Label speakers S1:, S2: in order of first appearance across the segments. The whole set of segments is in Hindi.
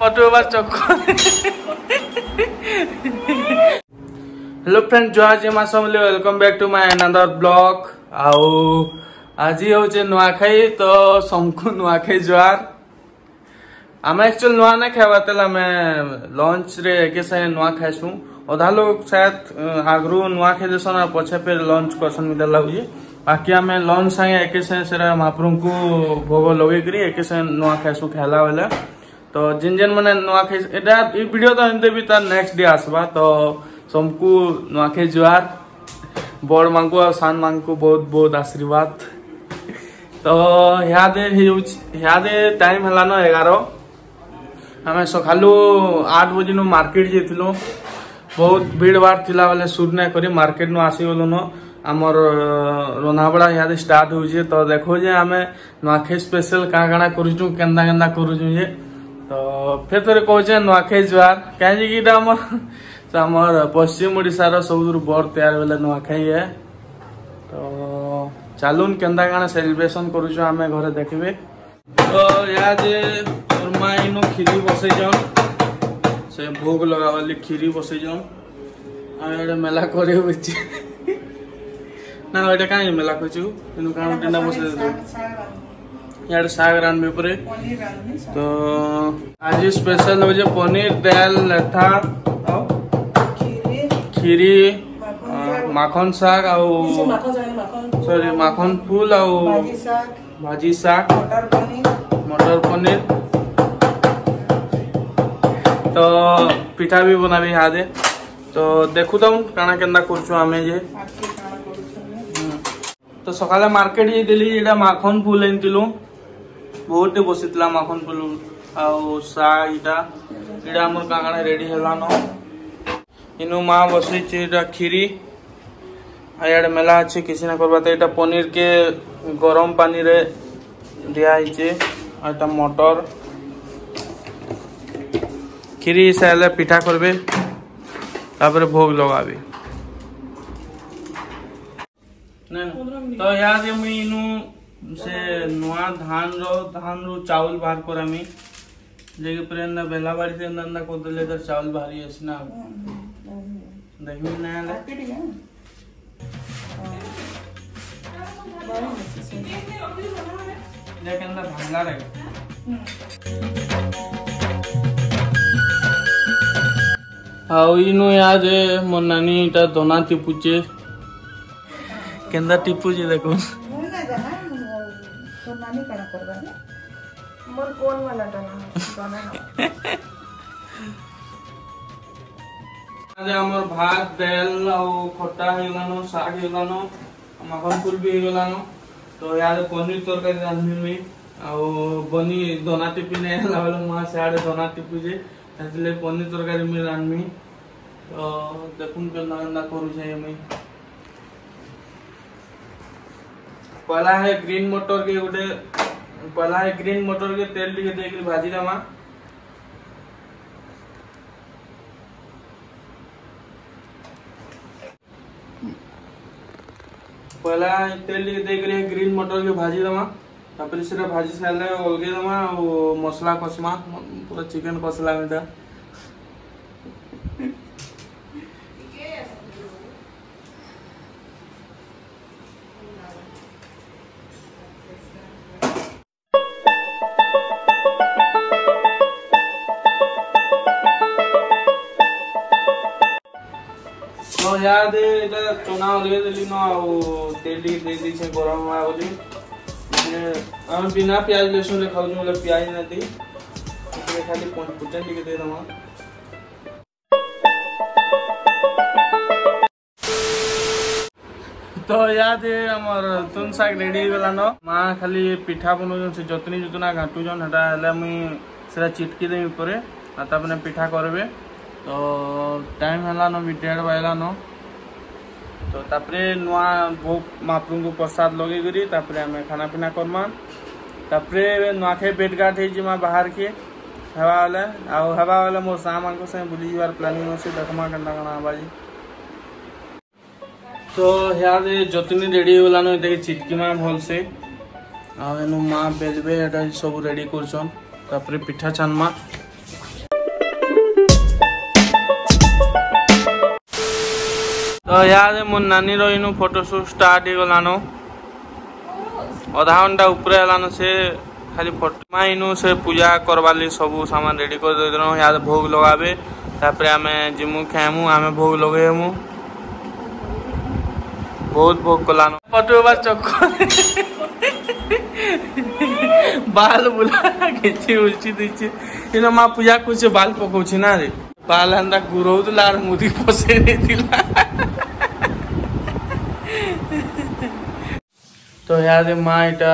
S1: ફોટોમાં ચોખ્ખો હેલો ફ્રેન્ડ જોહર જે માં સમલે welcome back to my another blog આઉ ଆଜି ହେଉଛି ନୂଆଖାଇ ତ ଶଙ୍କୁ ନୂଆଖାଇ ଜୁହାର ଆମେ ଆକ୍ଚୁଆଲି ନୂଆ ନାଇଁ ଖାଇବା ତାହେଲେ ଆମେ ଲଞ୍ଚରେ ଏକେ ସାଙ୍ଗେ ନୂଆ ଖାଇସୁଁ ଅଧା ଲୋକ ସାୟଦ ଆଗରୁ ନୂଆ ଖାଇଦେସନ୍ ଆଉ ପଛେ ଫେର୍ ଲଞ୍ଚ କରସନ୍ ମିଦା ଲାଗୁଛି ବାକି ଆମେ ଲଞ୍ଚ ସାଙ୍ଗେ ଏକେ ସାଙ୍ଗେ ସେଟା ମହାପ୍ରଭୁଙ୍କୁ ଭୋଗ ଲଗେଇକିରି ଏକେ ସାଙ୍ଗେ ନୂଆ ଖାଇସୁଁ ଖାଇଲା ବେଲେ তো যেন যেন মানে নুয়াখাই এটা এই ভিডিও তো এমনি বি তার নেক্সট ডে আসবা তো সমকু নুয়াখাই জুয়ার বড় মাঙ্কু আর সান মাঙ্কু বহুত বহুত আশীর্বাদ তো হ্যাদে হ্যাদে টাইম হেলানো এগারো আমি সকালু আট বজে নু মার্কেট যাইছিল বহুত ভিড় ভাড় লা বেলে সুট নাই করে মার্কেট নু আসিগলুন আমার রন্ধাবড়া ইহাদে স্টার্ট হয়েছে তো দেখো যে আমি নুয়াখাই স্পেশাল কাঁ কাঁ করুছু কেন্দা কেন্দা করুছু যে ତ ଫେଥରେ କହୁଛେ ନୂଆଖାଇ ଜୁହାର କାହିଁକି ଇଟା ଆମର ଆମର ପଶ୍ଚିମ ଓଡ଼ିଶାର ସବୁଥିରୁ ବଡ଼ ତିହାର ବେଲେ ନୂଆଖାଇ ଏ ତ ଚାଲୁନ୍ କେନ୍ତା କାଣା ସେଲିବ୍ରେସନ୍ କରୁଛୁ ଆମେ ଘରେ ଦେଖିବେ ତ ଏହା ଯେ ମା ଇନୁ କ୍ଷୀରି ବସେଇଛନ୍ ସେ ଭୋଗ ଲଗାବା ଲାଗି କ୍ଷୀରି ବସେଇଛନ୍ ଆମେ ଏଇଟା ମେଲା କରି ହଉଛି ନା ଏଇଟା କାହିଁ ମେଲା କରିଛୁ କିନ୍ତୁ କାଣା ତିନିଟା
S2: ବସେଇ
S1: यहाँ साग रानवे पर
S2: तो
S1: आज स्पेशल मुझे पनीर दाल लथा खीरी माखन साग
S2: सॉरी माखन
S1: फूल आ भाजी साग मटर पनीर तो पिठा भी बनाबी हादे तो देखु तुम काना केन्दा करछु
S2: हम्म।
S1: तो सकाले मार्केट ये दिली जेटा माखन फूल आनी ବହୁତ ବସିଥିଲା ମାଖନ ପଲୁ ଆଉ ସା ଇଟା
S2: ଏଇଟା ଆମର କାଣା ରେଡି ହେଲାନ
S1: ଇନୁ ମା ବସେଇଛି ଏଇଟା କ୍ଷୀରି ଇଆଡ଼େ ମେଲା ଅଛି କିଛି ନା କରବା ତ ଏଇଟା ପନିରକେ ଗରମ ପାଣିରେ ଦିଆହେଇଛି ଆଉ ଏଇଟା ମଟର କ୍ଷୀରି ସାରିଲେ ପିଠା କରିବେ ତାପରେ ଭୋଗ ଲଗାବେ ତ ଇହାଦେ ମୁଇଁ ଇନୁ से नुआ धान रो धान रो चावल बाहर करामी जेके परेंदा बेला बाड़ी से नंदा को दले तर चावल बाहर ही असना हाँ,
S2: हाँ, हाँ।
S1: देखिन नया
S2: लकड़ी है बाहर में से
S1: देख अंदर भंगा रहे हाउ नानी दोना टिपुचे केंदा देखो
S2: तो नानी काना करबा रे मोर कोन वाला डाना गाना
S1: आज हमर भात दाल और खट्टा हो साग हो गनो भी हो तो यार पनीर तरकारी रांधनी में और बनी दोना टिपी नहीं लावल मां साडे दोना टिपी जे पनीर तरकारी में रांधनी तो देखूं के ना करू छे मैं पहला है ग्रीन मटर के गोटे पहला है ग्रीन मटर के तेल टी दे भाजी दमा पहला तेल टी दे ग्रीन मटर के भाजी दमा तापर से भाजी सारे अलगे दमा और मसला कसमा पूरा चिकेन कसला ଯାହାଦେ ଏଇଟା ଚନା ଅଲଗା ଦେଲି ନ ଆଉ ତେଲ ଟିକେ ଦେଇ ଦେଇଛେ ଗରମ ହେବା ବୋଲି ମାନେ ଆମେ ବିନା ପିଆଜ ରସୁଣରେ ଖାଉଛୁ ବୋଲେ ପିଆଜ ନା ଦେଇ ଟିକେ ଖାଲି ଫୁଟେନ୍ ଟିକେ ଦେଇଦେମା ତ ଇହାଦେ ଆମର ତୁନ୍ ଶାଗ ରେଡି ହେଇଗଲାନ ମା ଖାଲି ପିଠା ବନଉଛନ୍ ସେ ଯତ୍ନି ଯୁତନା ଘାଣ୍ଟୁଛନ୍ ସେଟା ହେଲେ ମୁଇଁ ସେଟା ଚିଟକି ଦେମି ପରେ ଆଉ ତାପରେ ପିଠା କରିବେ ତ ଟାଇମ୍ ହେଲାନ ବି ଡେଢ଼ ବାଜିଲାନ ତ ତାପରେ ନୂଆ ଭୋଗ ମହାପ୍ରଭୁଙ୍କୁ ପ୍ରସାଦ ଲଗେଇକରି ତାପରେ ଆମେ ଖାନାପିନା କର୍ମା ତାପରେ ନୂଆଖାଇ ଭେଟ ଘାଟ ହେଇଯିମା ବାହାରକେ ହେବା ବେଲେ ଆଉ ହେବା ବେଲେ ମୋ ସାଙ୍ଗମାନଙ୍କ ସାଙ୍ଗେ ବୁଲି ଯିବାର ପ୍ଲାନିଂ ଅଛି ଦେଖମା କେନ୍ତା କାଣା ହେବା ଯେ ତ ଇହାଦେ ଯତିନି ରେଡ଼ି ହେଇଗଲାନ ଏଟାକେ ଚିଟକିମା ଭଲସେ ଆଉ ଏନୁ ମା ବେଲବେ ଏଟା ସବୁ ରେଡ଼ି କରୁଛନ୍ ତାପରେ ପିଠା ଛାନ୍ମା તો યાર મો નાની રોઈનું ફોટોશૂટ સ્ટાર્ટ ହେଇગલાનો અધા ઘંટા ଉପରେ હેલાનો ସେ ଖାଲି ଫଟମା ଇନୁ ସେ ପୂଜା କରବାର୍ ଲାଗି ସବୁ ସାମାନ ରେଡ଼ି କରିଦେଇଦେଲୁ ଇହାଦେ ଭୋଗ ଲଗାବେ ତାପରେ ଆମେ ଯିମୁ ଖାଇମୁ ଆମେ ଭୋଗ ଲଗେଇମୁ ବହୁତ ଭୋଗ କଲାନ ପଟୁବା ଚକ ବାଲ ବୁଲା କିଛି ଉଲ୍ଚି ଦେଇଛି ଇନ ମା ପୂଜା କରୁଛେ ବାଲ ପକଉଛି ନା ରେ ବାଲ ହେନ୍ତା ଗୁରଉଥିଲା ଆର୍ ମୁଦି ପସେଇ ଦେଇଥିଲା তো ଇହାଦେ ମା ଇଟା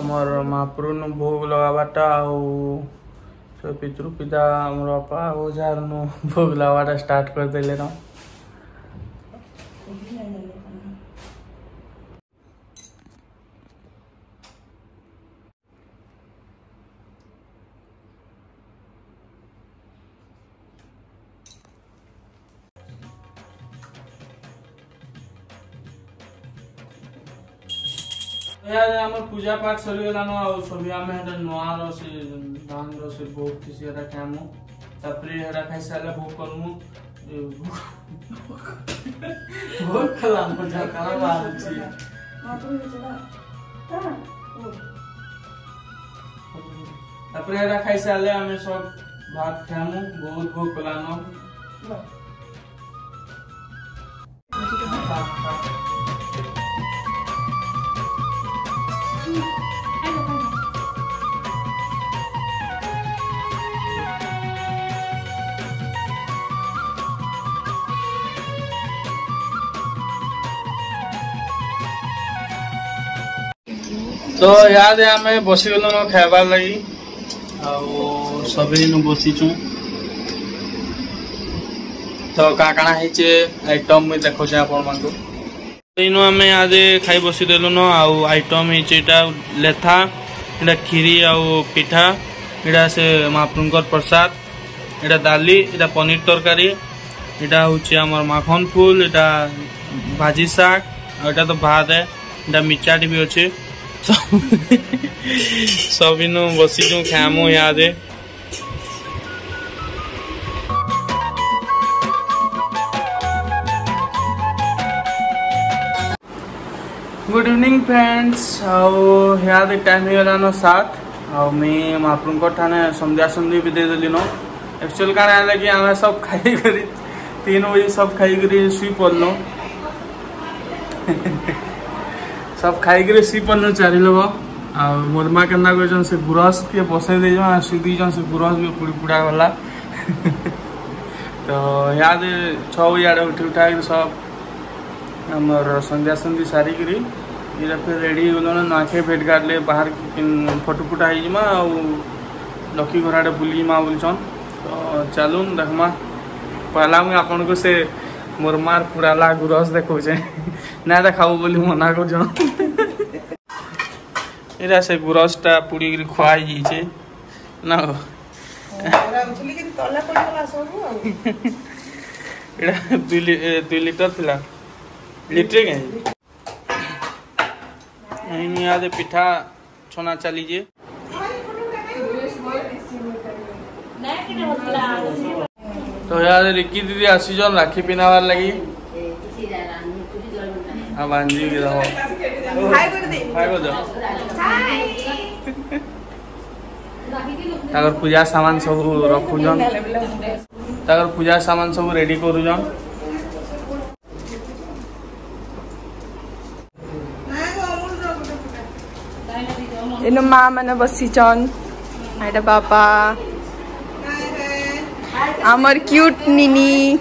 S1: ଆମର ମହାପ୍ରଭୁନୁ ଭୋଗ ଲଗାବାଟା ଆଉ ପିତୃ ପିତା ଆମର ବାପା ଆଉ ଯାହାରନୁ ଭୋଗ ଲଗାବାଟା ଷ୍ଟାର୍ଟ କରିଦେଲେନ यार हमर पूजा पाठ सरी गलानो आ सबिया में हटा नोआर से धान रो से भोग किसी हरा खामो तपरे हरा खाई साला भोग करमु भोग खलाम को जा खाना बाल छी
S2: मातु ने चला ता
S1: तपरे हरा खाई साले हमें सब भात खामु बहुत भोग खलानो ତ ଇହାଦେ ଆମେ ବସିଗଲୁନ ଖାଇବାର୍ ଲାଗି ଆଉ ସବେଦିନ ବସିଛୁ ତ କାଣା କାଣା ହେଇଛେ ଆଇଟମ୍ ମୁଇଁ ଦେଖୁଛେ ଆପଣମାନଙ୍କୁ ଇନୁ ଆମେ ଆଜି ଖାଇ ବସି ଦେଲୁନ ଆଉ ଆଇଟମ୍ ହେଇଛି ଏଇଟା ଲେଥା ଏଇଟା କ୍ଷୀରି ଆଉ ପିଠା ଏଇଟା ସେ ମହାପ୍ରଭୁଙ୍କର ପ୍ରସାଦ ଏଇଟା ଡାଲି ଏଇଟା ପନିର ତରକାରୀ ଏଇଟା ହେଉଛି ଆମର ମାଖନ ଫୁଲ ଏଇଟା ଭାଜି ଶାଗ ଆଉ ଏଇଟା ତ ଭାତ ଏଇଟା ମିର୍ଚାଟି ବି ଅଛି ସବିନୁ ବସିଛୁ ଖାଇମୁ ଇହାଦେ गुड इवनिंग फ्रेंड्स आउ ह्या टाइम हो गलान सात आई मी महाप्रभु ठाणे संध्या संधी भी देदेली न एक्चुअल कारण आला की आम्ही सब खाई तीन बजे सब खाई करी सुई पडलो सब खाई करी सुई पडलो चारि लोक आउ मोर माँ केना से गुरस के बसै देछन आ से गुरस भी पुड़ी पुड़ा गला तो याद छौ बजे आड़े उठी उठा तो सब ଆମର ସନ୍ଧ୍ୟା ସନ୍ଧି ସାରିକିରି ଇଟା ଫେର୍ ରେଡ଼ି ହେଇଗଲନ ନୂଆଖାଇ ଭେଟ୍ ଘାଟ୍ଲେ ବାହାରକେ ଫଟୋ ଫୁଟା ହେଇଯିମା ଆଉ ଲକ୍ଷ୍ମୀ ଘର ଆଡ଼େ ବୁଲିଯିମା ବୋଲୁଛନ୍ ତ ଚାଲୁନ୍ ଦେଖ୍ମା ପହେଲା ମୁଇଁ ଆପଣଙ୍କୁ ସେ ମୋର୍ ମାର୍ ପୁରାଲା ଗୁରସ୍ ଦେଖଉଛେ ନାଇଁ ଦେଖାବୁ ବୋଲି ମନା କରୁଛନ୍ ଏଇଟା ସେ ଗୁରସ୍ଟା ପୁଡ଼ିକିରି ଖୁଆ ହେଇଯାଇଛେ ନା
S2: ଏଇଟା
S1: ଦୁଇ ଲିଟର ଥିଲା इलेक्ट्रिक है नहीं याद पिठा छोना चालीजिए तो यार रिकी दीदी आसीजन राखी पिनावार लगी हाँ भांजी की रहो हाय कर हाय कर पूजा सामान सब रखुन
S2: ताकर
S1: पूजा सामान सब रेडी करुजन
S2: Yun ang mama na ba si John? Hi, da papa. Hi, hi. Our cute Nini.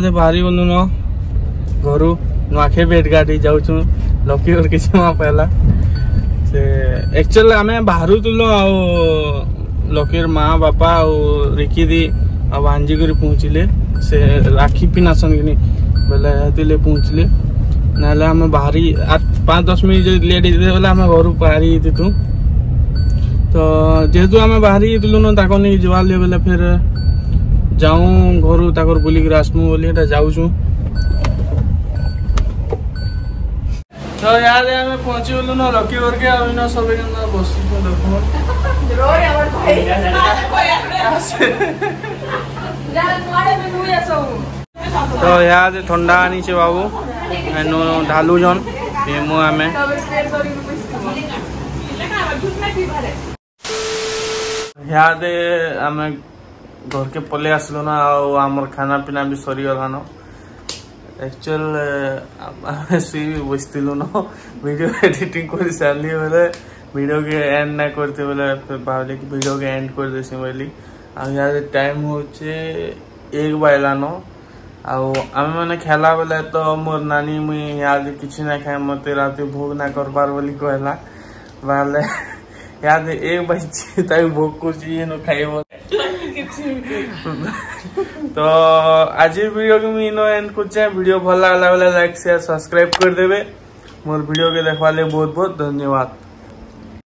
S1: ପାହାଚେ ବାହାରି ଗଲୁନ ଘରୁ ନୂଆଖାଇ ବେଟଘାଟ ଯାଉଛୁ ଲକି ଘର କିଛି ମା ପାଇଲା ସେ ଆକ୍ଚୁଆଲି ଆମେ ବାହାରୁଥିଲୁ ଆଉ ଲକିର ମା ବାପା ଆଉ ରିକି ଦି ଆଉ ଭାଞ୍ଜି କରି ପହଞ୍ଚିଲେ ସେ ରାକ୍ଷୀ ପିନ୍ ଆସନ୍ତିନି ବୋଲେ ହେଥିଲେ ପହଞ୍ଚିଲେ ନହେଲେ ଆମେ ବାହାରି ପାଞ୍ଚ ଦଶ ମିନିଟ୍ ଯଦି ଲେଟ୍ ହେଇଥିଲେ ବୋଲେ ଆମେ ଘରୁ ବାହାରି ଯାଇଥିଲୁ ତ ଯେହେତୁ ଆମେ ବାହାରି ଯାଇଥିଲୁ ନା ତାକୁ ନେଇକି ଯିବା ବୋଲେ ଫେର যাওঁ ঘৰু তাকৰ বুলিকৰি আছোঁ বুলি এটা যাওঁছো ତ ୟାରେ ଆମେ ପହଞ୍ଚିଗଲୁ ନ ଲକି ବର୍ଗେ ଆଉ ଇନ ସବେ କେନ୍ତା ବସିଛୁ ଦେଖ ତ ୟା ଯେ ଥଣ୍ଡା ଆଣିଛେ ବାବୁ ଏନୁ ଢାଲୁଛନ୍ ପିଏମୁ ଆମେ ୟାଦେ ଆମେ ঘরকে পলে আসলো না আমার খানা পিনা বি সরিগলান একচুয়াল আমি শুয়ে বসিলু ন ভিডিও এডিটিং করে সারি বেলে ভিডিওকে এন্ড না করতে বেলে ভাবলে কি ভিডিওকে এন্ড করে দেছি বলি আর ইয়াদের টাইম হচ্ছে এক বাইলান ଆଉ ଆମେମାନେ ଖାଇଲା ବେଲେ ତ ମୋର ନାନୀ ମୁଇଁ ଇହାଦେ କିଛି ନା ଖାଏ ମୋତେ ରାତି ଭୋଗ ନା କରବାର୍ ବୋଲି କହିଲା ବୋଲେ ଇହାଦେ ଏକ ବାଜିଛି ତାକୁ ଭୋଗ କରୁଛି ଇଏ ନ ଖାଇବ तो आज वीडियो के मुझे इनो एंड कुछ है वीडियो भल लगा लाइक सेयार सब्सक्राइब कर मोर वीडियो के देखवा बहुत बहुत धन्यवाद